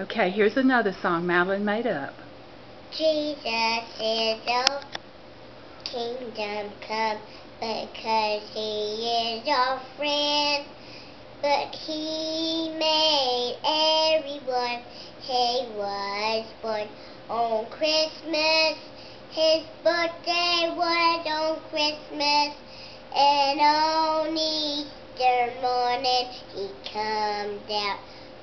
Okay, here's another song Madeline made up. Jesus is the kingdom come because he is our friend. But he made everyone. He was born on Christmas. His birthday was on Christmas. And on Easter morning he come down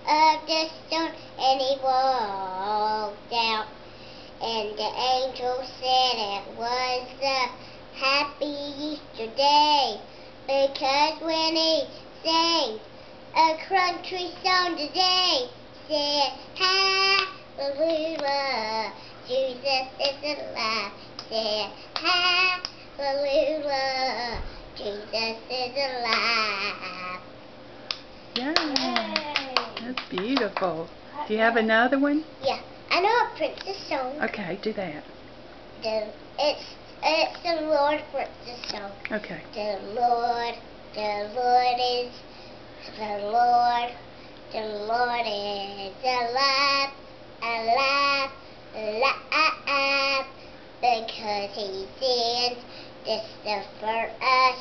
of the stone and he walked out. And the angel said it was a happy Easter day because when he sang a country song today, said Hallelujah, Jesus is alive. Said Hallelujah, Jesus is alive. Yeah. That's beautiful. Do you have another one? Yeah, I know a princess song. Okay, do that. The it's it's the Lord princess song. Okay. The Lord, the Lord is the Lord, the Lord is alive, alive, alive, because He did this stuff for us,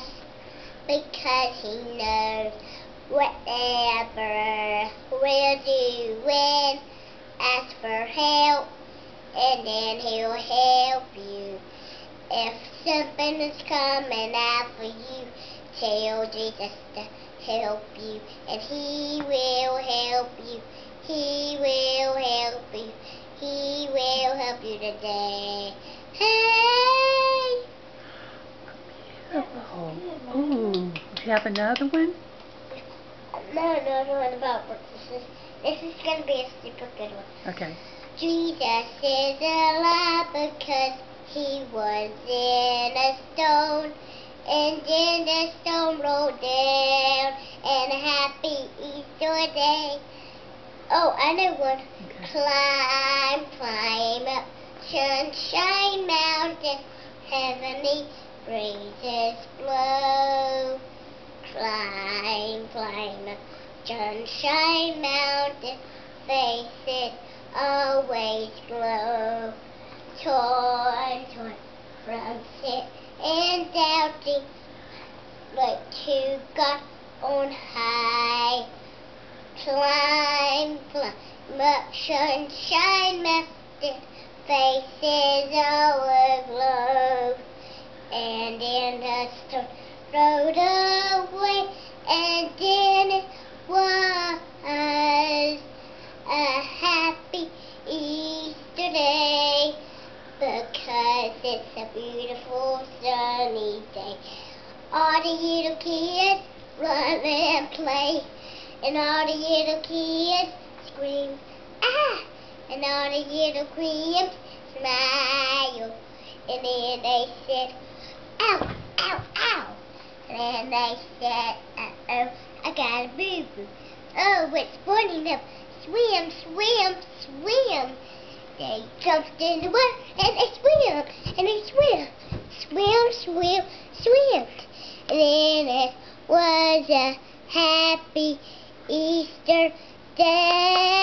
because He knows whatever we'll do ask for help and then he'll help you. If something is coming for you, tell Jesus to help you and he will help you. He will help you. He will help you today. Hey! Beautiful. Ooh. Do you have another one? No, no, no, about this is this is gonna be a super good one. Okay. Jesus is alive because he was in a stone, and then the stone rolled down, and a happy Easter day. Oh, I know one. Okay. Climb, climb up, sunshine mountain, heavenly breezes blow. Climb, climb sunshine mountain, faces always glow. Torn, torn from sin and doubting, but to God on high. Climb, climb up, sunshine mountain, faces all aglow. And in the storm rode away, it's a beautiful sunny day. All the little kids run and play, and all the little kids scream, ah! And all the little kids smile, and then they said, ow, ow, ow. And then they said, uh-oh, I got a boo-boo. Oh, it's burning up. Swim, swim, swim. They jumped in the water and they swim and they swam, swam, swam, swim. And then it was a happy Easter day.